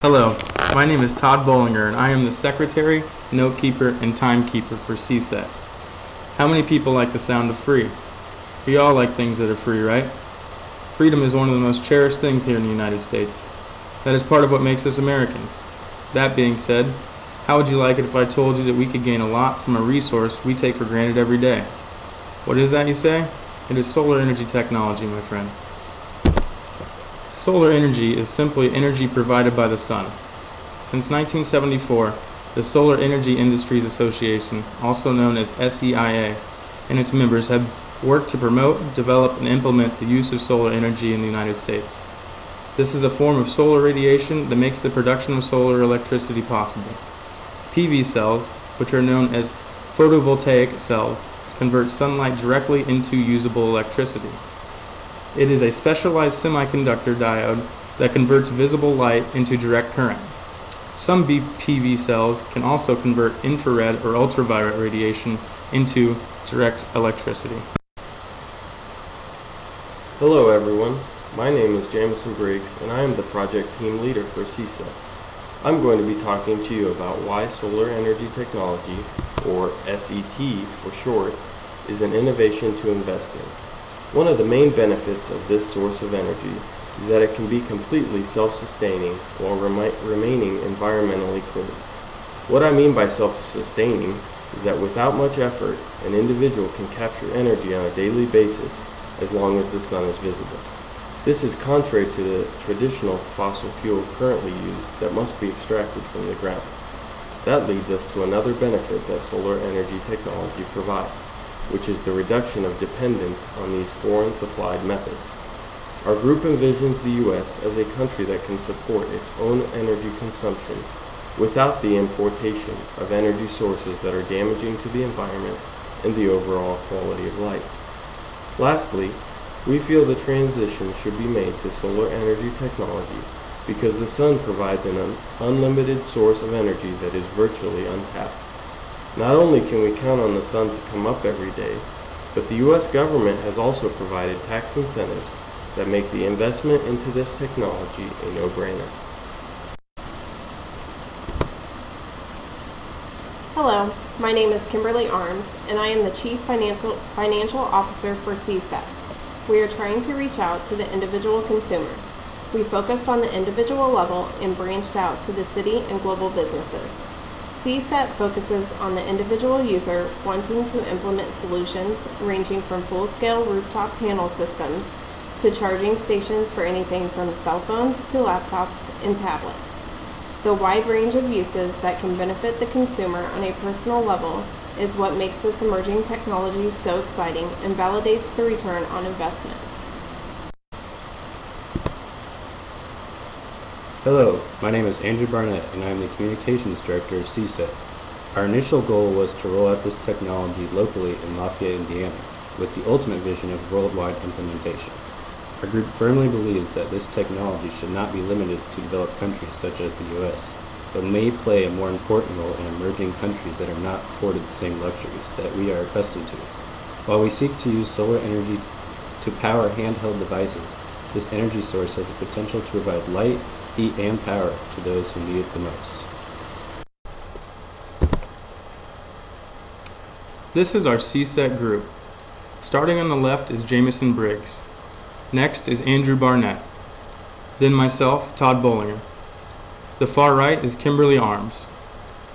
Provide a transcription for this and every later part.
Hello, my name is Todd Bollinger and I am the secretary, note keeper, and timekeeper for CSET. How many people like the sound of free? We all like things that are free, right? Freedom is one of the most cherished things here in the United States. That is part of what makes us Americans. That being said, how would you like it if I told you that we could gain a lot from a resource we take for granted every day? What is that, you say? It is solar energy technology, my friend. Solar energy is simply energy provided by the sun. Since 1974, the Solar Energy Industries Association, also known as SEIA, and its members have worked to promote, develop, and implement the use of solar energy in the United States. This is a form of solar radiation that makes the production of solar electricity possible. PV cells, which are known as photovoltaic cells, convert sunlight directly into usable electricity. It is a specialized semiconductor diode that converts visible light into direct current. Some PV cells can also convert infrared or ultraviolet radiation into direct electricity. Hello everyone, my name is Jamison Briggs and I am the project team leader for CSET. I'm going to be talking to you about why solar energy technology, or SET for short, is an innovation to invest in. One of the main benefits of this source of energy is that it can be completely self-sustaining while remi remaining environmentally clean. What I mean by self-sustaining is that without much effort, an individual can capture energy on a daily basis as long as the sun is visible. This is contrary to the traditional fossil fuel currently used that must be extracted from the ground. That leads us to another benefit that solar energy technology provides which is the reduction of dependence on these foreign supplied methods. Our group envisions the U.S. as a country that can support its own energy consumption without the importation of energy sources that are damaging to the environment and the overall quality of life. Lastly, we feel the transition should be made to solar energy technology because the sun provides an un unlimited source of energy that is virtually untapped. Not only can we count on the sun to come up every day, but the U.S. government has also provided tax incentives that make the investment into this technology a no-brainer. Hello, my name is Kimberly Arms, and I am the Chief Financial, Financial Officer for CSET. We are trying to reach out to the individual consumer. We focused on the individual level and branched out to the city and global businesses. CSET focuses on the individual user wanting to implement solutions ranging from full-scale rooftop panel systems to charging stations for anything from cell phones to laptops and tablets. The wide range of uses that can benefit the consumer on a personal level is what makes this emerging technology so exciting and validates the return on investment. Hello, my name is Andrew Barnett and I am the Communications Director of CSET. Our initial goal was to roll out this technology locally in Lafayette, Indiana, with the ultimate vision of worldwide implementation. Our group firmly believes that this technology should not be limited to developed countries such as the U.S., but may play a more important role in emerging countries that are not afforded the same luxuries that we are accustomed to. While we seek to use solar energy to power handheld devices, this energy source has the potential to provide light, heat, and power to those who need it the most. This is our CSET group. Starting on the left is Jamison Briggs. Next is Andrew Barnett. Then myself, Todd Bollinger. The far right is Kimberly Arms.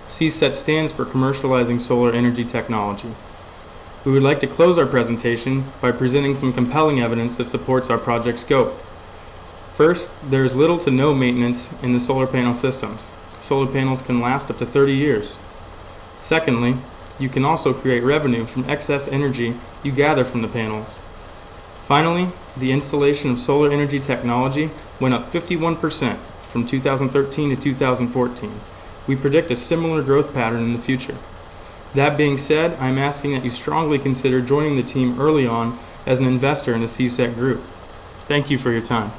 CSET stands for Commercializing Solar Energy Technology. We would like to close our presentation by presenting some compelling evidence that supports our project scope. First, there is little to no maintenance in the solar panel systems. Solar panels can last up to 30 years. Secondly, you can also create revenue from excess energy you gather from the panels. Finally, the installation of solar energy technology went up 51% from 2013 to 2014. We predict a similar growth pattern in the future. That being said, I'm asking that you strongly consider joining the team early on as an investor in the CSET group. Thank you for your time.